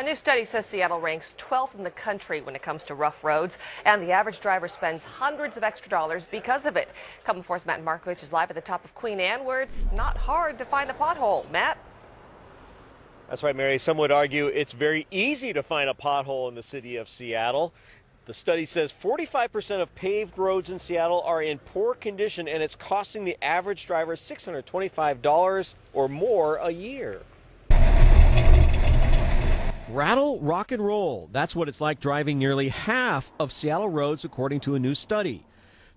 A new study says Seattle ranks 12th in the country when it comes to rough roads, and the average driver spends hundreds of extra dollars because of it. KOMO 4's Matt Markovich is live at the top of Queen Anne, where it's not hard to find a pothole. Matt? That's right, Mary. Some would argue it's very easy to find a pothole in the city of Seattle. The study says 45% of paved roads in Seattle are in poor condition, and it's costing the average driver $625 or more a year. Rattle, rock, and roll. That's what it's like driving nearly half of Seattle roads, according to a new study.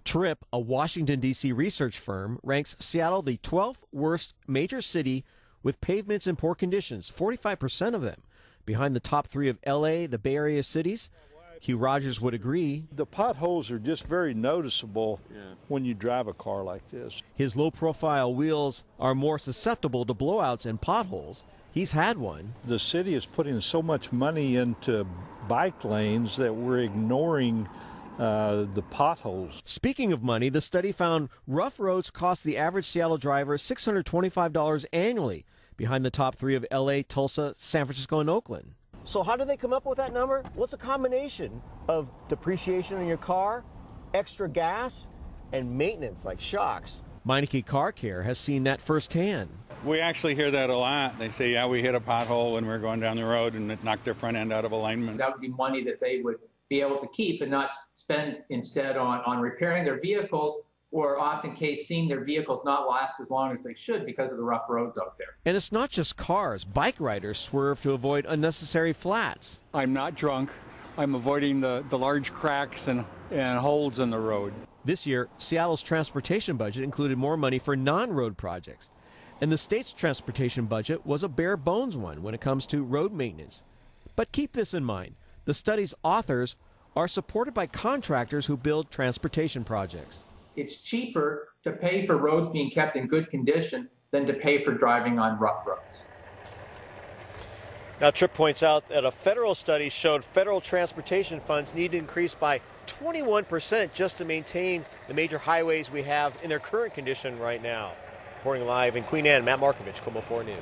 TRIP, a Washington, D.C. research firm, ranks Seattle the 12th worst major city with pavements in poor conditions, 45% of them, behind the top three of L.A., the Bay Area cities. Hugh Rogers would agree. The potholes are just very noticeable yeah. when you drive a car like this. His low profile wheels are more susceptible to blowouts and potholes. He's had one. The city is putting so much money into bike lanes that we're ignoring uh, the potholes. Speaking of money, the study found rough roads cost the average Seattle driver $625 annually, behind the top three of LA, Tulsa, San Francisco, and Oakland. So, how do they come up with that number? Well, it's a combination of depreciation on your car, extra gas, and maintenance like shocks. Meineke Car Care has seen that firsthand. We actually hear that a lot. They say, yeah, we hit a pothole when we are going down the road and it knocked their front end out of alignment. That would be money that they would be able to keep and not spend instead on, on repairing their vehicles or often case seeing their vehicles not last as long as they should because of the rough roads out there. And it's not just cars. Bike riders swerve to avoid unnecessary flats. I'm not drunk. I'm avoiding the, the large cracks and, and holes in the road. This year, Seattle's transportation budget included more money for non road projects. And the state's transportation budget was a bare bones one when it comes to road maintenance. But keep this in mind the study's authors are supported by contractors who build transportation projects. It's cheaper to pay for roads being kept in good condition than to pay for driving on rough roads. Now, TRIP points out that a federal study showed federal transportation funds need to increase by 21% just to maintain the major highways we have in their current condition right now. Reporting live in Queen Anne, Matt Markovich, KOMO 4 News.